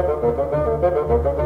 Thank